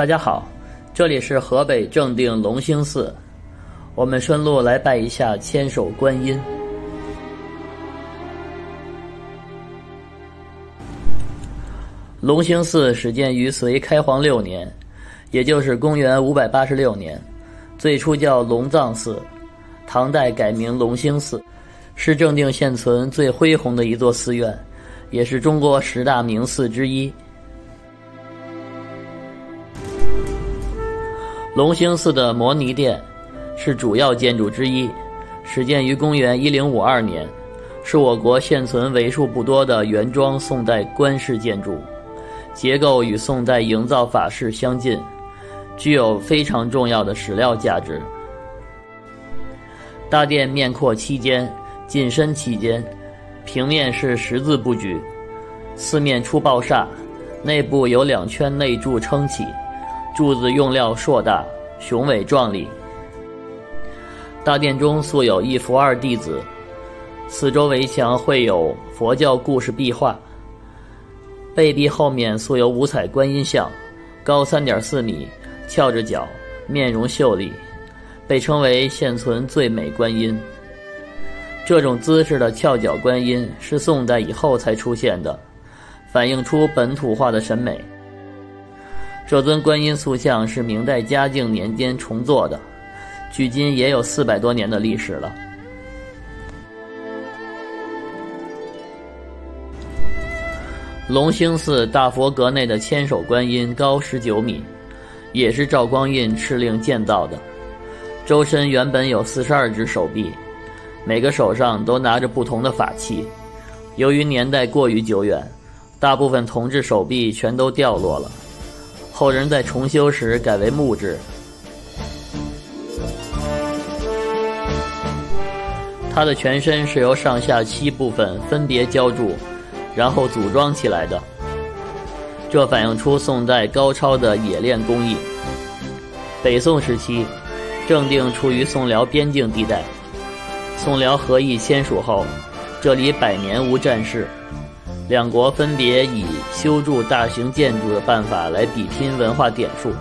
大家好，这里是河北正定龙兴寺，我们顺路来拜一下千手观音。龙兴寺始建于隋开皇六年，也就是公元五百八十六年，最初叫龙藏寺，唐代改名龙兴寺，是正定现存最恢宏的一座寺院，也是中国十大名寺之一。龙兴寺的摩尼殿是主要建筑之一，始建于公元一零五二年，是我国现存为数不多的原装宋代官式建筑，结构与宋代营造法式相近，具有非常重要的史料价值。大殿面阔七间，进深七间，平面是十字布局，四面出抱厦，内部有两圈内柱撑起。柱子用料硕大，雄伟壮丽。大殿中塑有一佛二弟子，四周围墙绘有佛教故事壁画。背壁后面塑有五彩观音像，高三点四米，翘着脚，面容秀丽，被称为现存最美观音。这种姿势的翘脚观音是宋代以后才出现的，反映出本土化的审美。这尊观音塑像是明代嘉靖年间重做的，距今也有四百多年的历史了。龙兴寺大佛阁内的千手观音高十九米，也是赵光胤敕令建造的。周身原本有四十二只手臂，每个手上都拿着不同的法器。由于年代过于久远，大部分铜制手臂全都掉落了。后人在重修时改为木质。它的全身是由上下七部分分别浇筑，然后组装起来的。这反映出宋代高超的冶炼工艺。北宋时期，正定处于宋辽边境地带。宋辽和议签署后，这里百年无战事。两国分别以修筑大型建筑的办法来比拼文化点数。